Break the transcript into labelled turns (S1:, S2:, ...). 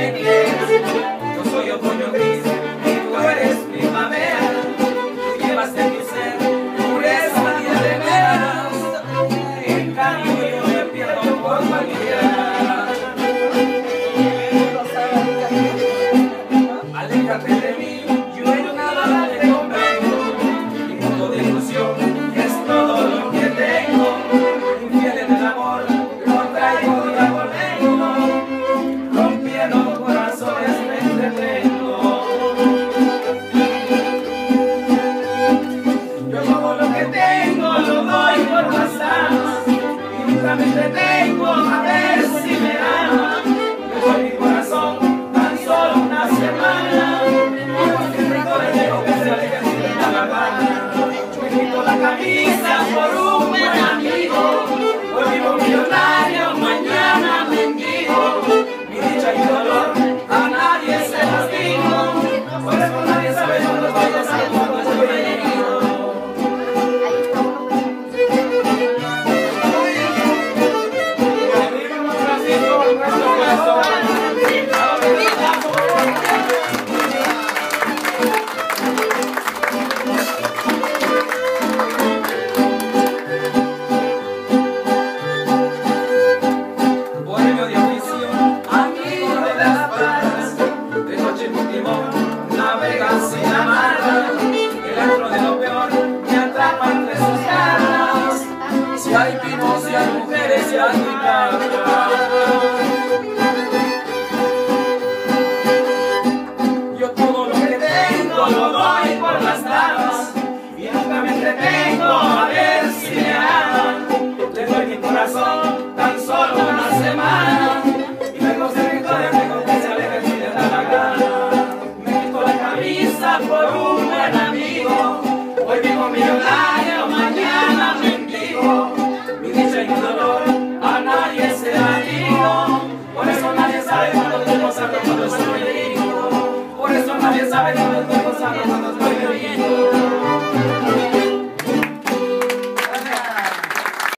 S1: me quieres, yo soy otoño gris y tú eres mi primavera. vengo a ver si me mi corazón, tan solo una semana. La camisa. si hay pinos, si hay mujeres, si hay guitarra. Yo todo lo que tengo lo doy por las damas y nunca me entretengo a ver si me aman. Le doy mi corazón tan solo una semana y luego se victoria me contesta alegre si le da la gana. Me quito la camisa por un buen amigo, hoy vivo millonario. sabe. Por eso nadie sabe cuando estoy